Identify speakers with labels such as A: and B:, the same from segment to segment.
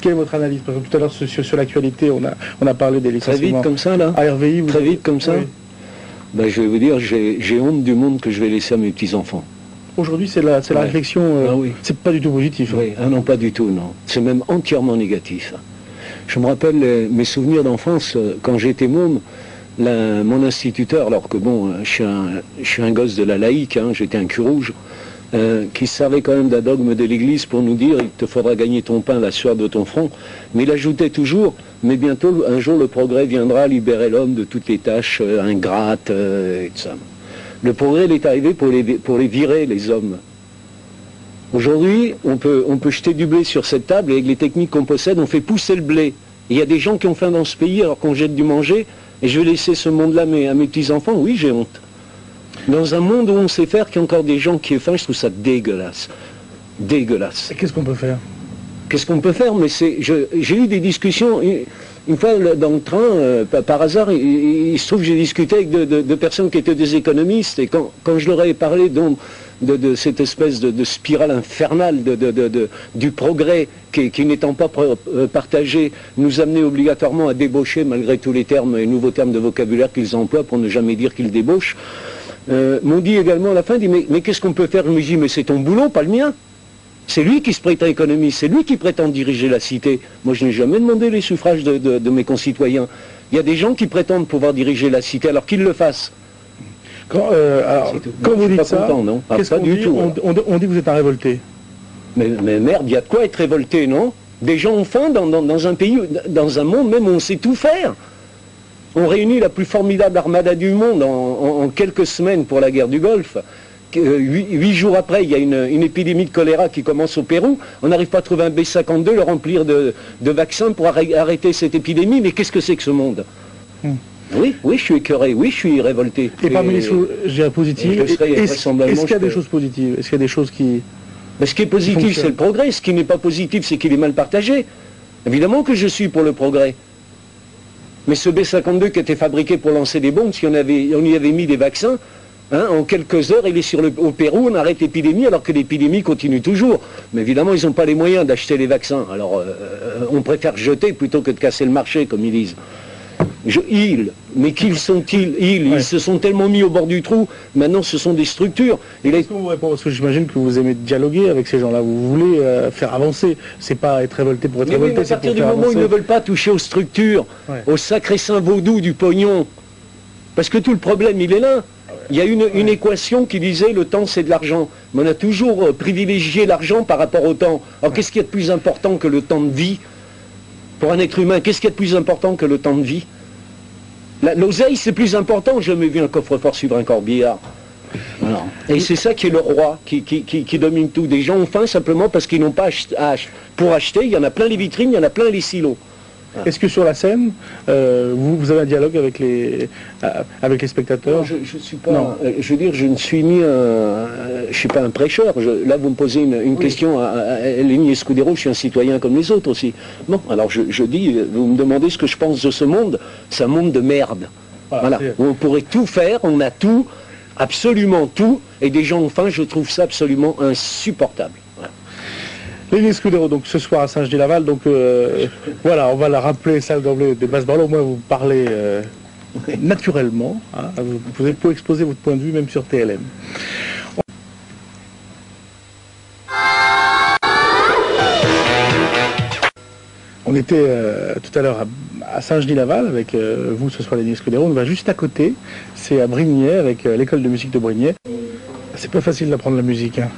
A: Quelle est votre analyse Parce que tout à l'heure, sur, sur l'actualité, on a, on a parlé des
B: Très vite
A: licenciements
B: comme ça, là
A: à RVI. vous-
B: Très vite comme ça
A: Oui.
B: Ben, Je vais vous dire, j'ai honte du monde que je vais laisser à mes petits-enfants.
A: Aujourd'hui, c'est la, la réflexion. euh,
B: Ah oui.
A: C'est pas du tout positif.
B: Oui, ah non, pas du tout, non. C'est même entièrement négatif. Je me rappelle euh, mes souvenirs d'enfance, euh, quand j'étais môme, la- mon instituteur, alors que bon, je suis un, je suis un gosse de la laïque, hein, j'étais un cul rouge, euh, qui servait quand même d'un dogme de l'Église pour nous dire il te faudra gagner ton pain la sueur de ton front. Mais il ajoutait toujours mais bientôt, un jour, le progrès viendra libérer l'homme de toutes les tâches euh, ingrates euh, et tout ça. Le progrès, il est arrivé pour les, virer, les hommes. Aujourd'hui, on peut, jeter du blé sur cette table et avec les techniques qu'on possède, on fait pousser le blé. Il y a des gens qui ont faim dans ce pays alors qu'on jette du manger. Et je vais laisser ce monde-là à mes petits-enfants. Oui, j'ai honte. Dans un monde où on sait faire, qu'il y a encore des gens qui ont faim, je trouve ça dégueulasse. Dégueulasse.
A: Et Qu'est-ce qu'on peut faire?
B: Qu'est-ce qu'on peut faire? Mais c'est, j'ai eu des discussions. Une, une fois dans le train, euh, par, hasard, il, se trouve que j'ai discuté avec deux de- de personnes qui étaient des économistes. Et quand, quand je leur ai parlé donc, de, de cette espèce de, de spirale infernale de, du progrès qui, qui n'étant pas euh, partagé, nous amenait obligatoirement à débaucher malgré tous les termes et nouveaux termes de vocabulaire qu'ils emploient pour ne jamais dire qu'ils débauchent, euh, m'ont dit également à la fin, dit, mais, mais qu'est-ce qu'on peut faire Je dis, mais c'est ton boulot, pas le mien. C'est lui qui se prétend économiste, c'est lui qui prétend diriger la cité. Moi, je n'ai jamais demandé les suffrages de, de- de mes concitoyens. Il y a des gens qui prétendent pouvoir diriger la cité, alors qu'ils le fassent.
A: Quand, euh, alors, quand vous dites
B: pas
A: ça,
B: content, non Ah, pas du
A: dit
B: tout,
A: on, on- on dit que vous êtes un révolté.
B: Mais, mais merde, il y a de quoi être révolté, non Des gens ont faim dans, dans- dans un pays, dans un monde même où on sait tout faire. On réunit la plus formidable armada du monde en, en- en quelques semaines pour la guerre du Golfe. Euh, Huit, huit jours après, il y a une, une épidémie de choléra qui commence au Pérou. On n'arrive pas à trouver un B-52, le remplir de, de vaccins pour arrê- arrêter cette épidémie. Mais qu'est-ce que c'est que ce monde
A: Hmm.
B: Oui, oui, je suis écœuré, oui, je suis révolté.
A: Et parmi les choses, dirais, positives, est-ce qu'il y a des choses positives? Est-ce qu'il y a des choses qui...
B: Ce qui est positif, c'est le progrès. Ce qui n'est pas positif, c'est qu'il est mal partagé. Évidemment que je suis pour le progrès. Mais ce B-52 qui était fabriqué pour lancer des bombes, si on, y avait mis des vaccins, hein, en quelques heures, il est sur au Pérou, on arrête l'épidémie, alors que l'épidémie continue toujours. Mais évidemment, ils n'ont pas les moyens d'acheter les vaccins. Alors, euh, euh, on préfère jeter plutôt que de casser le marché, comme ils disent. Je, mais qu'ils sont-ils Ils,
A: Ouais.
B: ils se sont tellement mis au bord du trou, maintenant ce sont des structures.
A: Est-ce que vous répondez Parce que j'imagine que vous aimez dialoguer avec ces gens-là. Vous voulez euh, faire avancer. C'est pas être révolté pour être
B: Mais oui,
A: révolté,
B: mais à partir du moment où ils ne veulent pas toucher aux structures,
A: Ouais.
B: au sacré saint vaudou du pognon, parce que tout le problème, il est là. Il y a une, une équation qui disait le temps c'est de l'argent. Mais on a toujours euh, privilégié l'argent par rapport au temps. Alors qu'est-ce qu'il y a de plus important que le temps de vie? Pour un être humain, qu'est-ce qu'il y a de plus important que le temps de vie? L'oseille, c'est plus important. J'ai jamais vu un coffre-fort suivre un corbillard. Et c'est ça qui est le roi, qui, domine tout. Des gens ont faim simplement parce qu'ils n'ont pas pour acheter. Il y en a plein les vitrines, il y en a plein les silos.
A: Est-ce que sur la scène, euh, vous, vous avez un dialogue avec les, euh, avec les spectateurs?
B: Non, je, je suis pas.
A: Non.
B: euh, je veux dire, je ne suis ni un. je suis pas un prêcheur. Je- là, vous me posez une, une question à, à, Lenny Escudero. Je suis un citoyen comme les autres aussi. Bon, alors je, je dis, vous me demandez ce que je pense de ce monde. C'est un monde de merde.
A: Voilà,
B: Voilà. on pourrait tout faire. On a tout, absolument tout. Et des gens, enfin, je trouve ça absolument insupportable. Voilà.
A: Lénie Scudero, donc ce soir à Saint-Genis-Laval, donc euh, voilà, on va la rappeler, salle d'emblée des bases au moins vous parlez euh, naturellement, hein, vous, vous pouvez exposer votre point de vue même sur TLM. On était euh, tout à l'heure à, à Saint-Genis-Laval avec euh, vous ce soir Lénie Scudero, on va juste à côté, c'est à Brignais avec euh, l'école de musique de Brignais. C'est pas facile d'apprendre la musique. hein.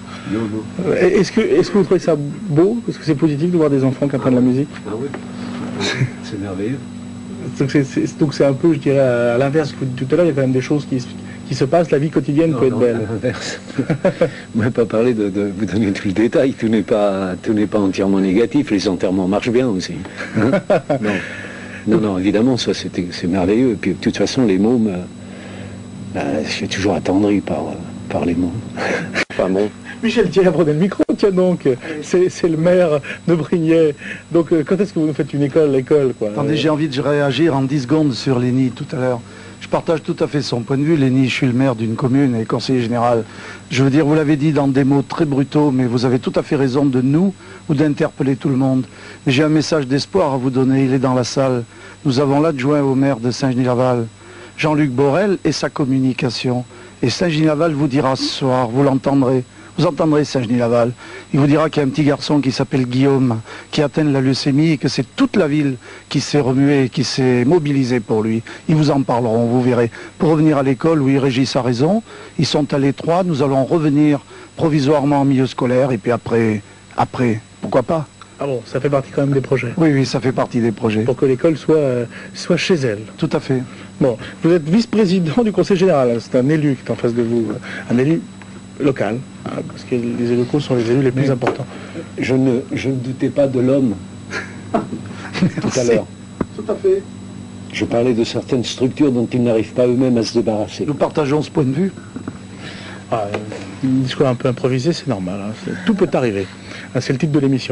A: Est-ce que, est que vous trouvez ça beau? Est-ce que c'est positif de voir des enfants qui apprennent la musique
B: Ah oui. C'est merveilleux.
A: Donc c'est- un peu, je dirais, à l'inverse que vous dites tout à l'heure, il y a quand même des choses qui, se- qui se passent, la vie quotidienne peut être belle.
B: l'inverse. Vous m'avez pas parlé de, de vous donner tout le détail. Tout n'est pas, tout n'est pas entièrement négatif. Les enterrements marchent bien aussi. Hein non. non, non, évidemment, ça c'était, c'est merveilleux. Et puis de toute façon, les mômes, euh, bah, je suis toujours attendri par, euh, par les mômes. enfin bon.
A: Michel Thierry, prenez le micro, tiens donc, c'est le maire de Brignais. Donc euh, quand est-ce que vous nous faites une école, l'école
C: Attendez, j'ai envie de réagir en 10 secondes sur Léni tout à l'heure. Je partage tout à fait son point de vue. Lenny, je suis le maire d'une commune et conseiller général. Je veux dire, vous l'avez dit dans des mots très brutaux, mais vous avez tout à fait raison de nous ou d'interpeller tout le monde. J'ai un message d'espoir à vous donner. Il est dans la salle. Nous avons l'adjoint au maire de Saint-Genis-Laval, Jean-Luc Borel, et sa communication. Et Saint-Genis-Laval vous dira ce soir, vous l'entendrez. Vous entendrez Saint-Genis-Laval. Il vous dira qu'il y a un petit garçon qui s'appelle Guillaume, qui atteint la leucémie et que c'est toute la ville qui s'est remuée, qui s'est mobilisée pour lui. Ils vous en parleront, vous verrez. Pour revenir à l'école, oui, Régis a raison. Ils sont à l'étroit. Nous allons revenir provisoirement en milieu scolaire et puis après, après, pourquoi pas
A: Ah bon, ça fait partie quand même des projets.
C: Oui, oui, ça fait partie des projets.
A: Pour que l'école soit, euh, soit chez elle.
C: Tout à fait.
A: Bon, vous êtes vice-président du conseil général. C'est un élu qui est en face de vous. Un élu local. hein, parce que les élus locaux sont les élus les plus importants.
B: Je ne, je ne doutais pas de l'homme tout à l'heure.
C: Tout à fait.
B: Je parlais de certaines structures dont ils n'arrivent pas eux-mêmes à se débarrasser.
C: Nous partageons ce point de vue.
A: Ah, un discours un peu improvisé, c'est normal. hein. Tout peut arriver. Ah, C'est le titre de l'émission.